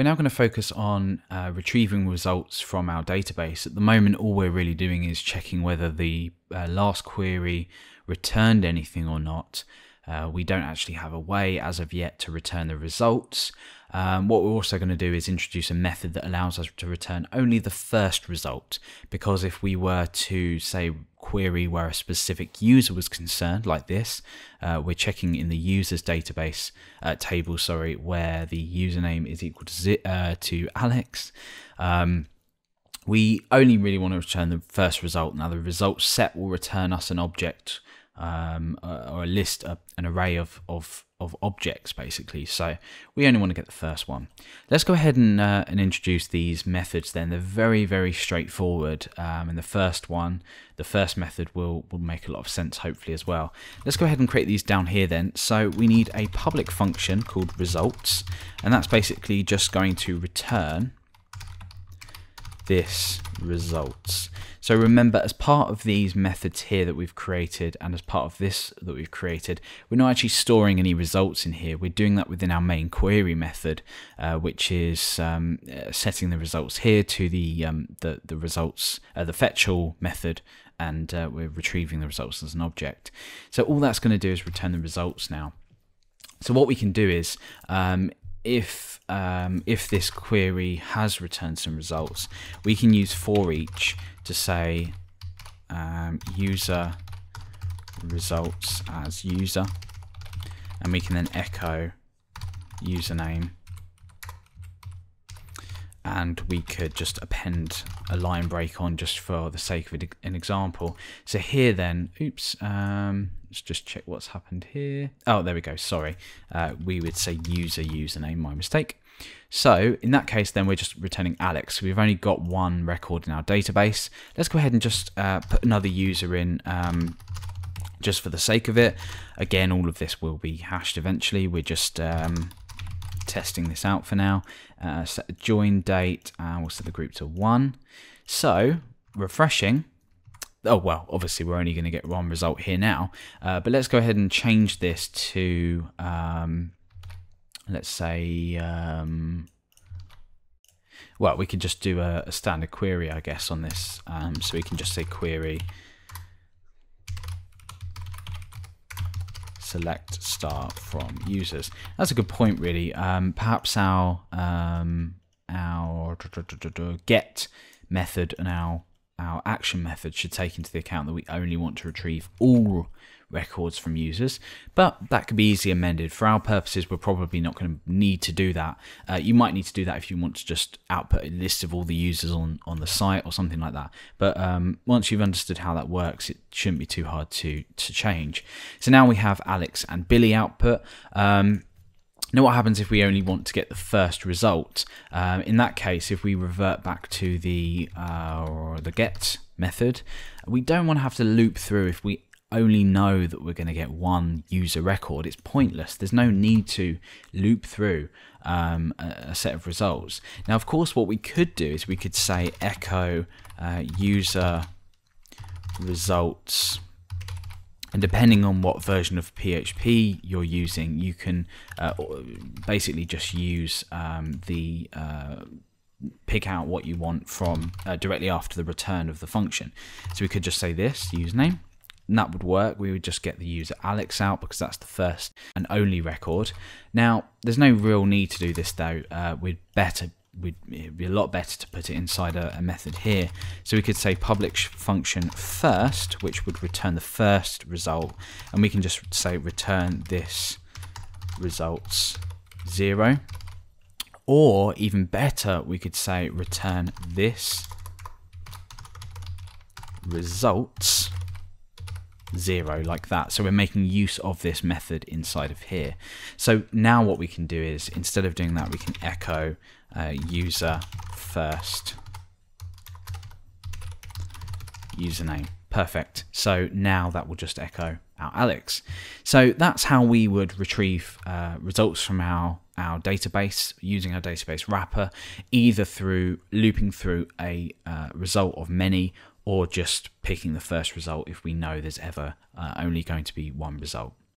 We're now going to focus on uh, retrieving results from our database. At the moment, all we're really doing is checking whether the uh, last query returned anything or not. Uh, we don't actually have a way as of yet to return the results. Um, what we're also going to do is introduce a method that allows us to return only the first result. Because if we were to say query where a specific user was concerned, like this, uh, we're checking in the users database uh, table, sorry, where the username is equal to uh, to Alex. Um, we only really want to return the first result. Now, the result set will return us an object um, or a list, an array of, of, of objects basically. So we only want to get the first one. Let's go ahead and, uh, and introduce these methods then. They're very, very straightforward. Um, and the first one, the first method will, will make a lot of sense hopefully as well. Let's go ahead and create these down here then. So we need a public function called results. And that's basically just going to return this results. So remember, as part of these methods here that we've created, and as part of this that we've created, we're not actually storing any results in here. We're doing that within our main query method, uh, which is um, uh, setting the results here to the um, the, the results, uh, the fetch all method, and uh, we're retrieving the results as an object. So all that's going to do is return the results now. So what we can do is, um, if um, if this query has returned some results, we can use for each to say um, user results as user, and we can then echo username and we could just append a line break on just for the sake of an example. So here then, oops, um, let's just check what's happened here. Oh, there we go, sorry. Uh, we would say user username, my mistake. So in that case, then we're just returning Alex. We've only got one record in our database. Let's go ahead and just uh, put another user in um, just for the sake of it. Again, all of this will be hashed eventually. We're just um, testing this out for now. Uh, set the join date and we'll set the group to one. So refreshing. Oh, well, obviously we're only going to get one result here now. Uh, but let's go ahead and change this to, um, let's say, um, well, we could just do a, a, standard query, I guess, on this. Um, so we can just say query select star from users. That's a good point, really. Um, perhaps our um, our get method and our our action method should take into the account that we only want to retrieve all records from users, but that could be easily amended. For our purposes, we're probably not going to need to do that. Uh, you might need to do that if you want to just output a list of all the users on, on the site or something like that. But um, once you've understood how that works, it shouldn't be too hard to, to change. So now we have Alex and Billy output. Um, now, what happens if we only want to get the first result? Um, in that case, if we revert back to the uh, the get method, we don't want to have to loop through if we only know that we're going to get one user record, it's pointless. There's no need to loop through um, a, set of results. Now, of course, what we could do is we could say echo uh, user results. And depending on what version of PHP you're using, you can uh, basically just use um, the uh, pick out what you want from uh, directly after the return of the function. So we could just say this username and that would work. We would just get the user Alex out because that's the first and only record. Now, there's no real need to do this though. Uh, we'd better we'd, it'd be a lot better to put it inside a, a, method here. So we could say public function first, which would return the first result, and we can just say return this results zero. Or even better, we could say return this results zero like that. So we're making use of this method inside of here. So now what we can do is instead of doing that, we can echo uh, user first username. Perfect. So now that will just echo our Alex. So that's how we would retrieve uh, results from our, our database using our database wrapper, either through looping through a uh, result of many or just picking the first result if we know there's ever uh, only going to be one result.